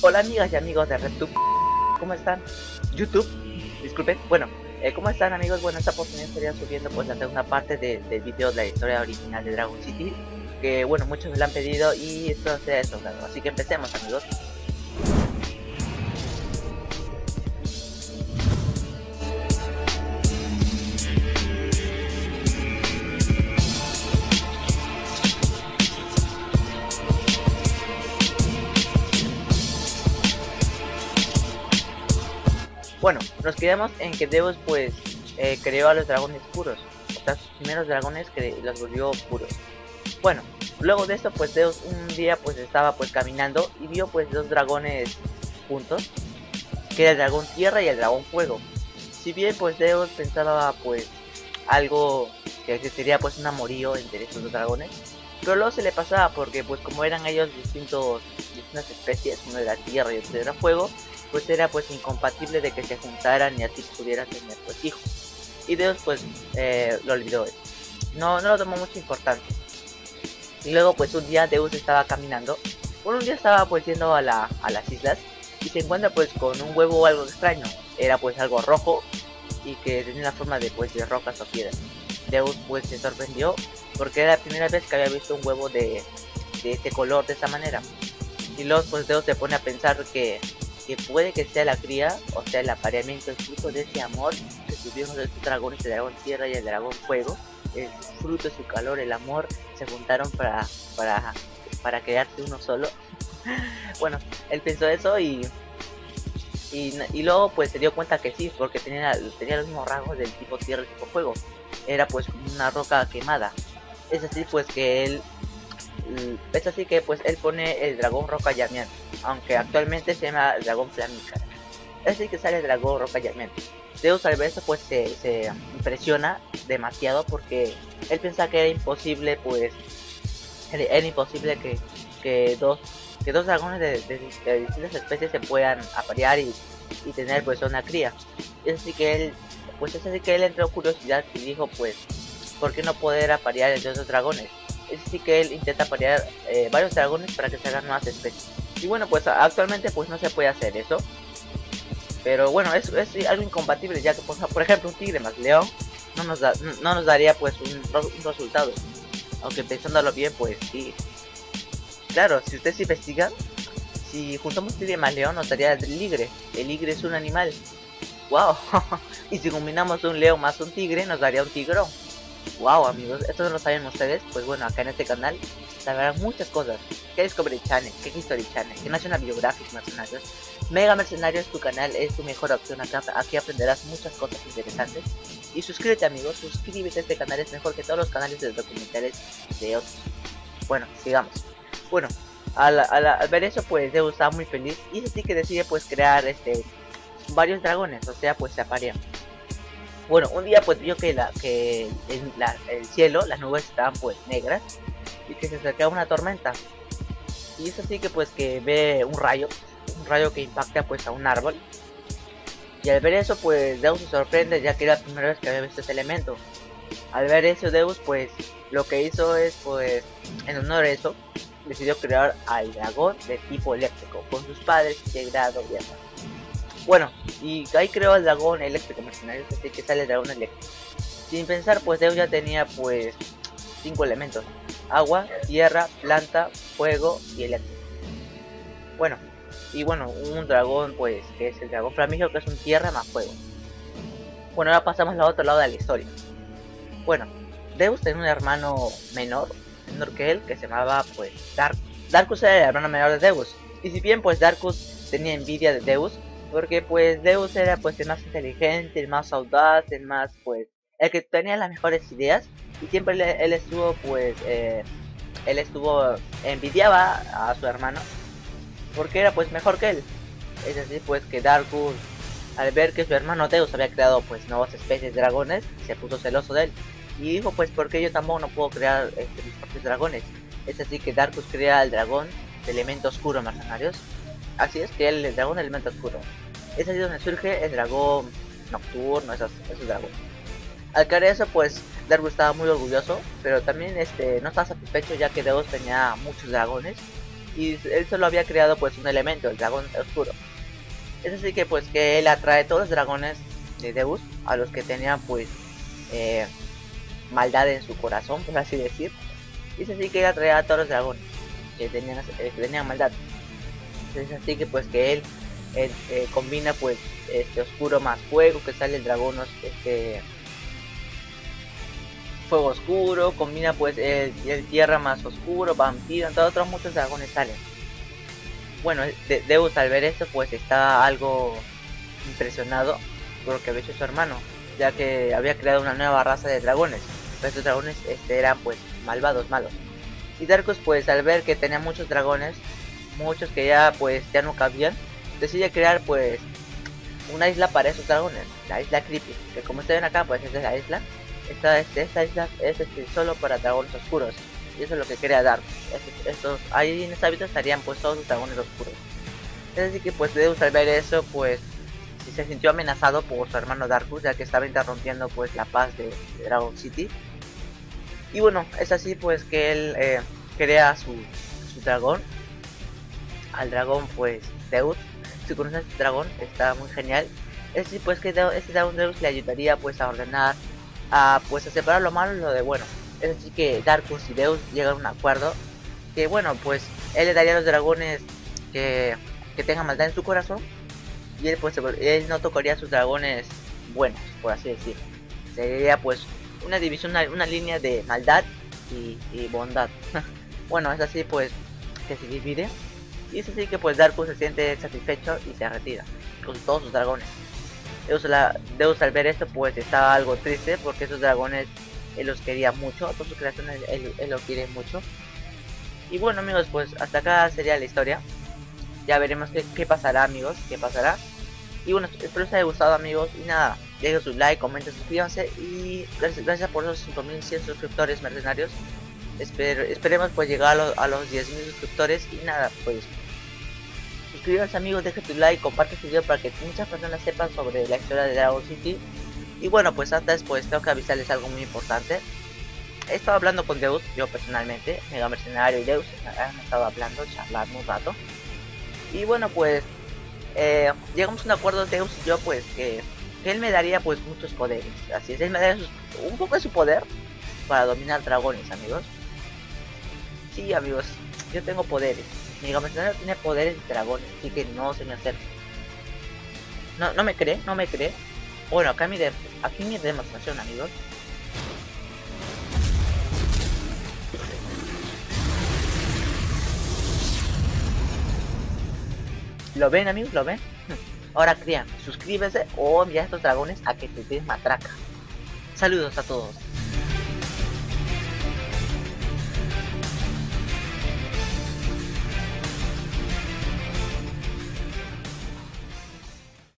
Hola amigas y amigos de RedTube, ¿cómo están? YouTube, disculpen, bueno, eh, ¿cómo están amigos? Bueno, esta oportunidad estaría subiendo pues la segunda parte de, del video de la historia original de Dragon City Que bueno, muchos me lo han pedido y esto sea eso, claro. así que empecemos amigos Bueno, nos quedamos en que Deus pues eh, creó a los dragones puros. O sea, sus primeros dragones que los volvió puros. Bueno, luego de esto pues Deus un día pues estaba pues caminando y vio pues dos dragones juntos. Que era el dragón tierra y el dragón fuego. Si bien pues Deus pensaba pues algo que sería pues un amorío entre estos dos dragones. Pero luego se le pasaba porque pues como eran ellos distintos, distintas especies, uno era tierra y otro era fuego, pues era pues incompatible de que se juntaran y así pudiera tener pues hijos. Y Deus pues eh, lo olvidó. No, no lo tomó mucha importancia. Y luego pues un día Deus estaba caminando. Por un día estaba pues yendo a, la, a las islas y se encuentra pues con un huevo algo extraño. Era pues algo rojo y que tenía la forma de pues de rocas o piedras. Deus pues se sorprendió porque era la primera vez que había visto un huevo de, de este color de esta manera. Y luego pues Deus se pone a pensar que que puede que sea la cría, o sea, el apareamiento, el fruto de ese amor que tuvieron estos dragones, el dragón tierra y el dragón fuego, el fruto su calor, el amor, se juntaron para, para, para uno solo. bueno, él pensó eso y, y, luego pues se dio cuenta que sí, porque tenía, tenía los mismos rasgos del tipo tierra y tipo fuego. Era pues una roca quemada. Es así pues que él es así que pues él pone el dragón roca llameante, aunque actualmente se llama dragón flamícara. Es así que sale el dragón roca llameante. Deus al ver pues se, impresiona demasiado porque él pensaba que era imposible pues era, imposible que, que, dos que dos dragones de, distintas especies se puedan aparear y, y, tener pues una cría. Es así que él pues es así que él entró curiosidad y dijo pues ¿por qué no poder aparear entre dos dragones? es así que él intenta parear eh, varios dragones para que se hagan más especies. Y bueno, pues actualmente pues no se puede hacer eso. Pero bueno, es, es algo incompatible ya que por, ejemplo un tigre más león no nos, da, no nos daría pues un, resultado. Aunque pensándolo bien pues sí. Claro, si ustedes investigan, si juntamos tigre más león nos daría el ligre. El ligre es un animal. ¡Wow! y si combinamos un león más un tigre nos daría un tigrón. Wow amigos, esto no lo saben ustedes, pues bueno, acá en este canal sabrán muchas cosas. ¿Qué Discovery Channel? ¿Qué History Channel? ¿Qué National Biographic Mercenarios? Mega Mercenarios, tu canal es tu mejor opción acá. Aquí aprenderás muchas cosas interesantes. Y suscríbete amigos, suscríbete, este canal es mejor que todos los canales de documentales de otros. Bueno, sigamos. Bueno, al, ver eso pues Zeus estaba muy feliz y así que decide pues crear este varios dragones, o sea pues se aparean. Bueno, un día pues vio que, el, cielo, las nubes estaban pues negras y que se acercaba una tormenta. Y es así que pues que ve un rayo, un rayo que impacta pues a un árbol. Y al ver eso pues Deus se sorprende ya que era la primera vez que había visto ese elemento. Al ver eso Deus pues lo que hizo es pues en honor a eso decidió crear al dragón de tipo eléctrico con sus padres integrado y demás. Bueno, y ahí creó el dragón eléctrico mercenario, así que sale el dragón eléctrico. Sin pensar, pues Deus ya tenía pues cinco elementos. Agua, tierra, planta, fuego y eléctrico. Bueno, y bueno, un dragón pues que es el dragón flamígero que es un tierra más fuego. Bueno, ahora pasamos al otro lado de la historia. Bueno, Deus tenía un hermano menor, menor que él, que se llamaba pues Dark. Darkus era el hermano menor de Deus. Y si bien pues Darkus tenía envidia de Deus, porque pues Deus era pues el más inteligente, el más audaz, el más pues el que tenía las mejores ideas y siempre él, estuvo pues eh, él estuvo envidiaba a su hermano porque era pues mejor que él. Es así pues que Darkus al ver que su hermano Deus había creado pues nuevas especies de dragones se puso celoso de él y dijo pues porque yo tampoco no puedo crear este, mis propios dragones. Es así que Darkus crea el dragón de elemento oscuro mercenarios Así es que el dragón elemento oscuro. Es así donde surge el dragón nocturno, esos, esos dragones. Al crear eso, pues Dargo estaba muy orgulloso, pero también este no estaba satisfecho ya que Deus tenía muchos dragones y él solo había creado pues un elemento, el dragón oscuro. Es así que pues que él atrae todos los dragones de Deus, a los que tenían pues eh, maldad en su corazón, por así decir. Y es así que él atrae a todos los dragones que tenían, eh, que tenían maldad. Es así que pues que él, eh, combina pues este oscuro más fuego, que sale el dragón este fuego oscuro, combina pues el, tierra más oscuro, vampiro, entre otros muchos dragones salen. Bueno, de Deus al ver esto pues está algo impresionado por lo que había hecho su hermano, ya que había creado una nueva raza de dragones. Pero estos dragones este, eran pues malvados, malos. Y Darkus pues al ver que tenía muchos dragones, muchos que ya pues ya no cabían, decide crear pues una isla para esos dragones, la isla Creepy, que como ustedes ven acá pues esta es la isla esta, esta isla es este, solo para dragones oscuros. Y eso es lo que quería dar. estos, ahí en esta hábitat estarían pues todos los dragones oscuros. Es decir que pues Deus al ver eso pues si se sintió amenazado por su hermano Darkus ya que estaba interrumpiendo pues la paz de, Dragon City. Y bueno, es así pues que él eh, crea su, su dragón. Al dragón pues Deus. Si conoces este dragón está muy genial. Es decir pues que este dragón Deus le ayudaría pues a ordenar a pues a separar lo malo y lo de bueno. Es así que Darkus y Deus llegan a un acuerdo que bueno pues él le daría a los dragones que, que tengan maldad en su corazón y él pues él no tocaría a sus dragones buenos por así decir. Sería pues una división, una, línea de maldad y, y bondad. bueno es así pues que se divide y es así que pues Darkus se siente satisfecho y se retira con todos sus dragones. Deus, al ver esto pues estaba algo triste porque esos dragones él los quería mucho, todas sus creaciones él, él lo quiere mucho. Y bueno amigos pues hasta acá sería la historia. Ya veremos qué, pasará amigos, qué pasará. Y bueno, espero les haya gustado amigos. Y nada, dejen su like, comenten, suscríbanse. Y gracias, gracias por esos 5100 suscriptores mercenarios. Esperemos pues llegar a, a los 10.000 suscriptores. Y nada, pues suscríbanse amigos, dejen tu like, comparte este video para que muchas personas sepan sobre la historia de Dragon City. Y bueno, pues antes pues tengo que avisarles algo muy importante. He estado hablando con Deus, yo personalmente, Mega Mercenario y Deus, han estado hablando, charlando un rato. Y bueno, pues eh, llegamos a un acuerdo Deus y yo pues que, él me daría pues muchos poderes. Así es, él me daría un poco de su poder para dominar dragones, amigos. Sí, amigos, yo tengo poderes. Mi Mercenario tiene poderes de dragón, así que no se me acerca. No, no me cree, no me cree. Bueno, acá mi, de, aquí mi demostración, amigos. ¿Lo ven, amigos? ¿Lo ven? Ahora crean, suscríbete o envía a estos dragones a que te den matraca. Saludos a todos.